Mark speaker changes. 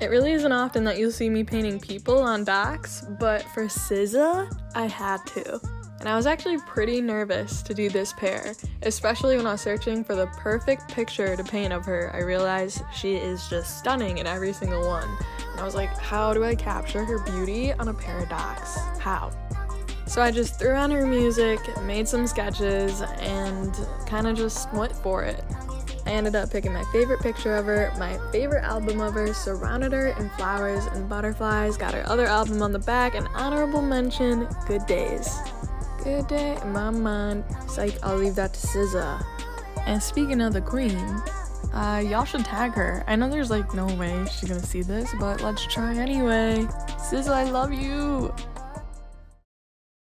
Speaker 1: It really isn't often that you'll see me painting people on docs, but for SZA, I had to. And I was actually pretty nervous to do this pair, especially when I was searching for the perfect picture to paint of her. I realized she is just stunning in every single one. And I was like, how do I capture her beauty on a docs? How? So I just threw on her music, made some sketches, and kind of just went for it. I ended up picking my favorite picture of her, my favorite album of her, surrounded her in flowers and butterflies, got her other album on the back, and honorable mention, Good Days. Good day in my mind. Psych, I'll leave that to SZA. And speaking of the queen, uh, y'all should tag her. I know there's like no way she's gonna see this, but let's try anyway. SZA, I love you.